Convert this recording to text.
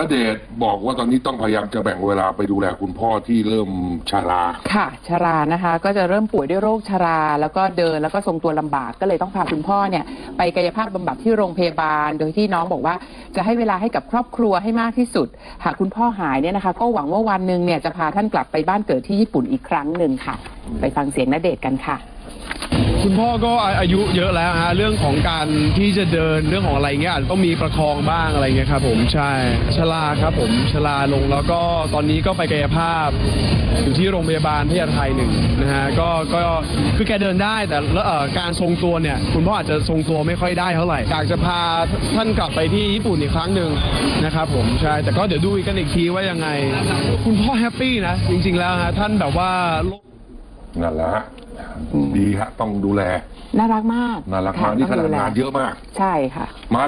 ณเดชน์บอกว่าตอนนี้ต้องพยายามจะแบ่งเวลาไปดูแลคุณพ่อที่เริ่มชารา ค่ะ ชรานะคะ ก็จะเริ่มป่วยด้วยโรคชรา แล้วก็เดินแล้วก็ทรงตัวลำบากก็เลยต้องพาคุณพ่อเนี่ย ไปกายภาพบำบัดที่โรงพยาบาล โดยที่น้องบอกว่าจะให้เวลาให้กับครอบครัวให้มากที่สุด หากคุณพ่อหายเนี่ยนะคะ ก็หวังว่าวันหนึ่งเนี่ยจะพาท่านกลับไปบ้านเกิดที่ญี่ปุ่นอีกครั้งหนึ่งค่ะ ไปฟังเสียงนเดชน์กันค่ะ คุณพ่อก็อายุเยอะแล้วฮะเรื่องของการที่จะเดินเรื่องของอะไรเงี้ยอาจจะต้องมีประคองบ้างอะไรเงี้ยครับผมใช่ชราครับผมชราลงแล้วก็ตอนนี้ก็ไปกายภาพ อยู่ที่โรงพยาบาลพญาไทยหนึ่งนะฮะก็ก็คือแกเดินได้แต่เอ่อการทรงตัวเนี่ยคุณพ่ออาจจะทรงตัวไม่ค่อยได้เท่าไหร่อยากจะพาท่านกลับไปที่ญี่ปุ่นอีกครั้งหนึ่งนะครับผมใช่แต่ก็เดี๋ยวดูกันอีกทีว่ายังไง คุณพ่อแฮปปี้นะจริง ๆแล้วฮะท่านแบบว่า นั่นแหละฮะอืมดีฮะต้องดูแล น่ารักมากน่ารักค่ะมากนี่ขต้นาองดดูแลงานเยอะมาก ใช่ค่ะ มา